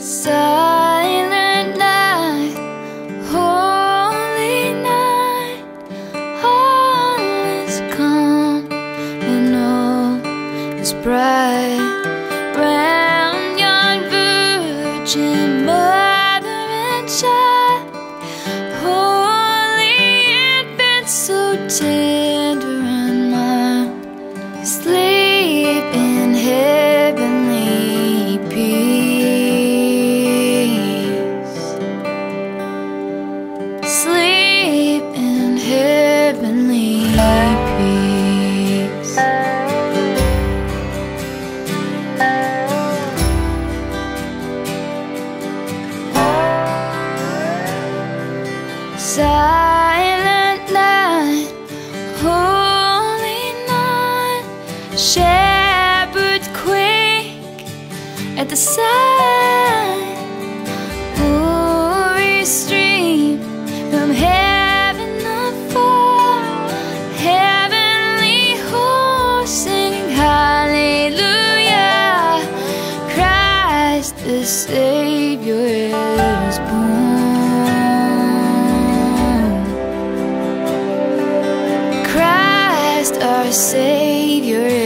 Silent night, holy night, all is calm and all is bright. Silent night, holy night, shepherds quake at the sight. Glory stream from heaven afar, heavenly hosts singing hallelujah. Christ the Savior our Savior